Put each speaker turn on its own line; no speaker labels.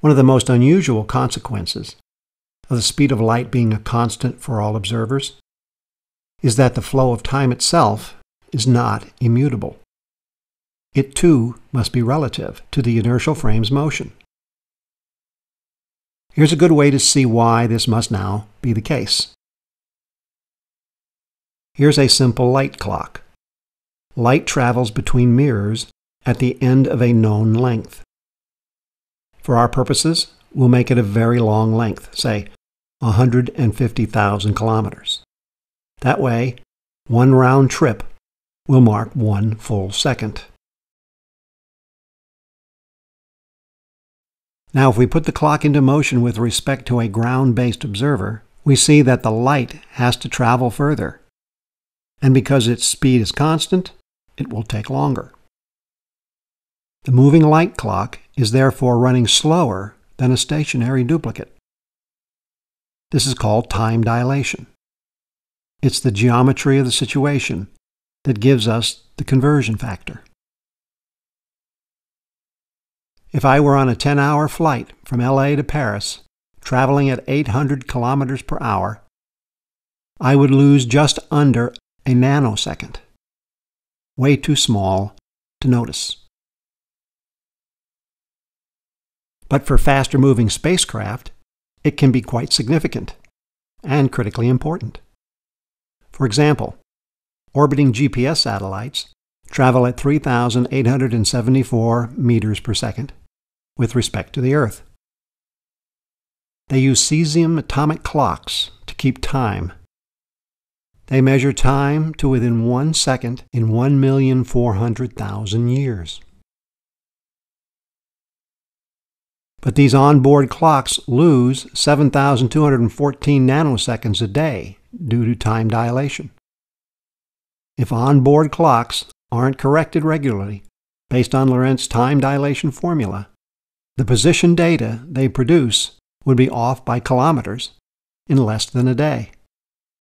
One of the most unusual consequences of the speed of light being a constant for all observers is that the flow of time itself is not immutable. It too must be relative to the inertial frame's motion. Here's a good way to see why this must now be the case. Here's a simple light clock. Light travels between mirrors at the end of a known length. For our purposes, we'll make it a very long length, say 150,000 kilometers. That way, one round trip will mark one full second. Now, if we put the clock into motion with respect to a ground based observer, we see that the light has to travel further. And because its speed is constant, it will take longer. The moving light clock is therefore running slower than a stationary duplicate. This is called time dilation. It's the geometry of the situation that gives us the conversion factor. If I were on a 10 hour flight from LA to Paris, traveling at 800 kilometers per hour, I would lose just under a nanosecond. Way too small to notice. But for faster moving spacecraft, it can be quite significant and critically important. For example, orbiting GPS satellites travel at 3,874 meters per second with respect to the Earth. They use cesium atomic clocks to keep time. They measure time to within one second in 1,400,000 years. But these onboard clocks lose 7,214 nanoseconds a day due to time dilation. If onboard clocks aren't corrected regularly based on Lorentz time dilation formula, the position data they produce would be off by kilometers in less than a day.